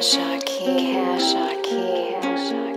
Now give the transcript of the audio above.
Cash Key, Cash Key, Cash